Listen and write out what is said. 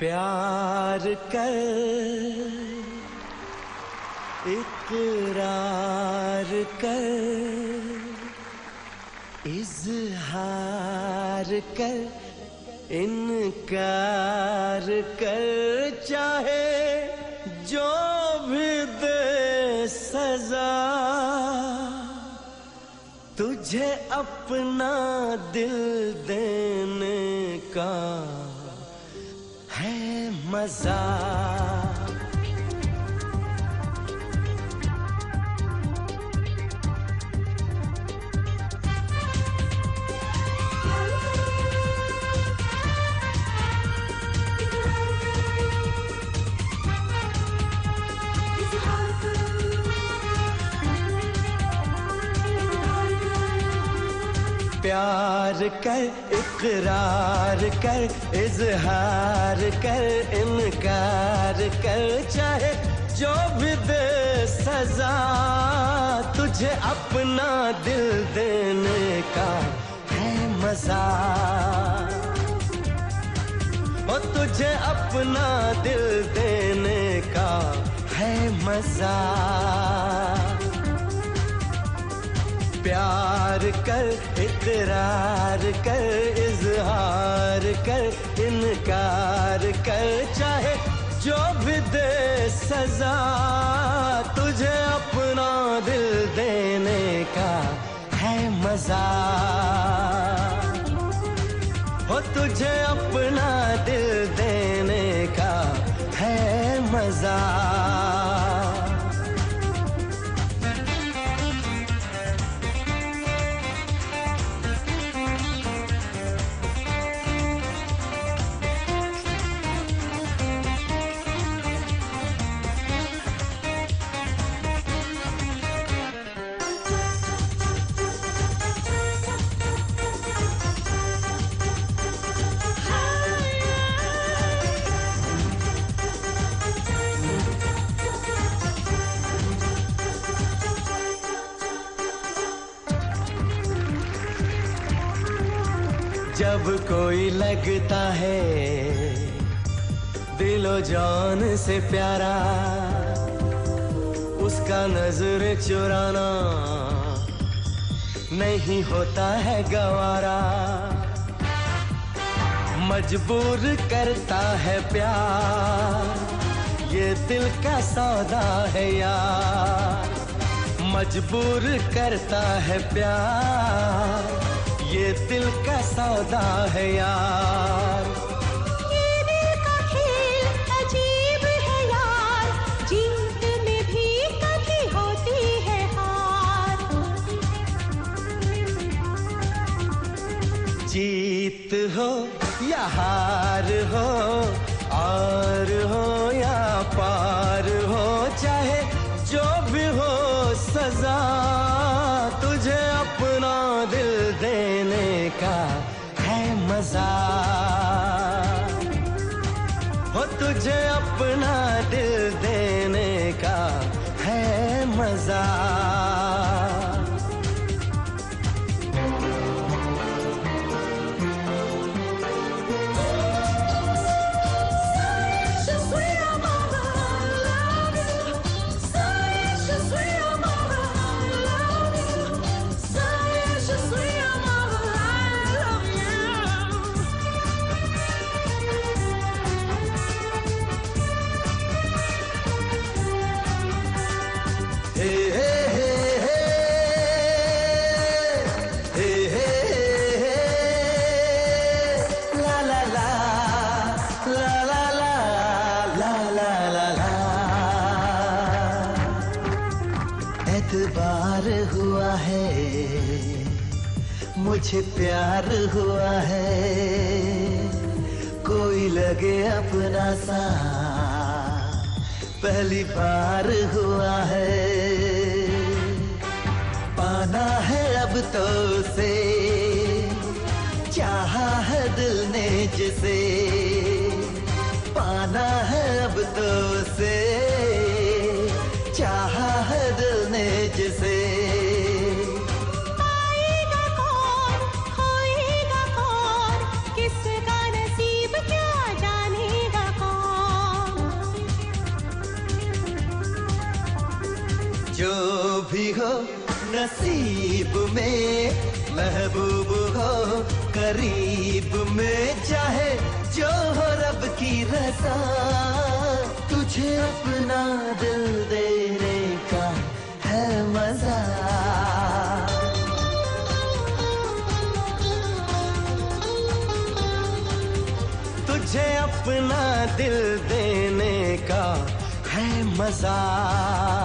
प्यार कर। इकरार कर। इजहार कर। इनकार कर। चाहे जो भी दे सजा, तुझे अपना दिल देने का है मज़ा। प्यार कर, इकरार कर, इजहार कर, इनकार कर, चाहे जो भी दे सजा तुझे अपना दिल देने का है मज़ा। ओ तुझे अपना दिल देने का है मज़ा। प्यार कर, इकरार कर, इजहार कर, इनकार कर, चाहे जो भी दे सजा, तुझे अपना दिल देने का है मज़ा। हो तुझे अपना जब कोई लगता है, दिलो जान से प्यारा, उसका नज़र चुराना नहीं होता है गवारा। मजबूर करता है प्यार, ये दिल का सौदा है यार। मजबूर करता है प्यार। ये दिल का सौदा है यार? ये दिल का खेल अजीब है यार जीत में भी कभी होती है हार। जीत हो या हार हो और हो या पार हो हो तुझे अपना दिल देने का है मज़ा। है। मुझे प्यार हुआ है। कोई लगे अपना सा। पहली बार हुआ है। पाना है अब तो से चाहा है दिल ने जिसे। पाना है अब तो से चाहा है दिल ने जिसे। जो भी हो, नसीब में महबूब हो, करीब में चाहे जो हो, रब की रजा। तुझे अपना दिल देने का है मज़ा। तुझे अपना दिल देने का है मज़ा।